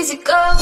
easy go.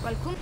Qualcuno...